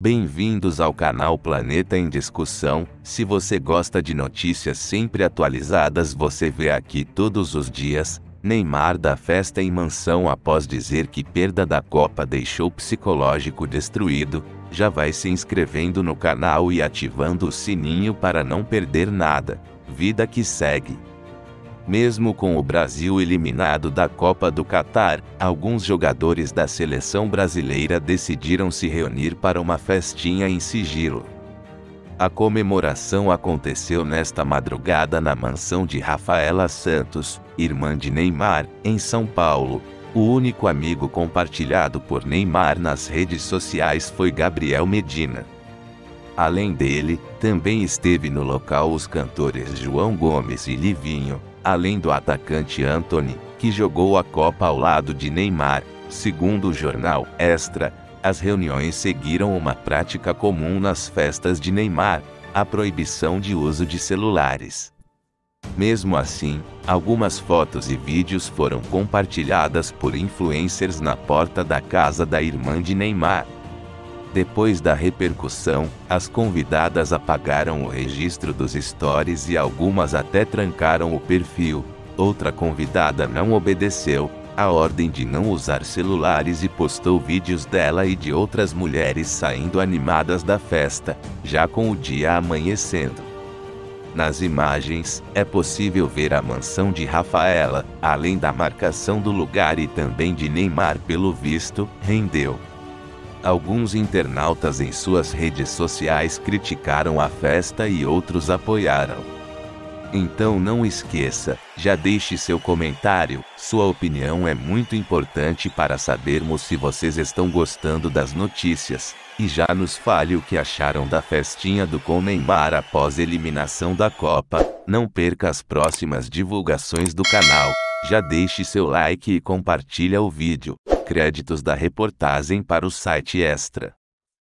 Bem-vindos ao canal Planeta em Discussão. Se você gosta de notícias sempre atualizadas, você vê aqui todos os dias. Neymar dá festa em mansão após dizer que perda da Copa deixou psicológico destruído. Já vai se inscrevendo no canal e ativando o sininho para não perder nada. Vida que segue. Mesmo com o Brasil eliminado da Copa do Catar, alguns jogadores da seleção brasileira decidiram se reunir para uma festinha em sigilo. A comemoração aconteceu nesta madrugada na mansão de Rafaela Santos, irmã de Neymar, em São Paulo. O único amigo compartilhado por Neymar nas redes sociais foi Gabriel Medina. Além dele, também esteve no local os cantores João Gomes e Livinho, além do atacante Anthony, que jogou a Copa ao lado de Neymar. Segundo o jornal Extra, as reuniões seguiram uma prática comum nas festas de Neymar, a proibição de uso de celulares. Mesmo assim, algumas fotos e vídeos foram compartilhadas por influencers na porta da casa da irmã de Neymar. Depois da repercussão, as convidadas apagaram o registro dos stories e algumas até trancaram o perfil. Outra convidada não obedeceu a ordem de não usar celulares e postou vídeos dela e de outras mulheres saindo animadas da festa, já com o dia amanhecendo. Nas imagens, é possível ver a mansão de Rafaela, além da marcação do lugar e também de Neymar pelo visto, rendeu. Alguns internautas em suas redes sociais criticaram a festa e outros apoiaram. Então não esqueça, já deixe seu comentário, sua opinião é muito importante para sabermos se vocês estão gostando das notícias, e já nos fale o que acharam da festinha do com Neymar após eliminação da Copa, não perca as próximas divulgações do canal, já deixe seu like e compartilha o vídeo. Créditos da reportagem para o site Extra.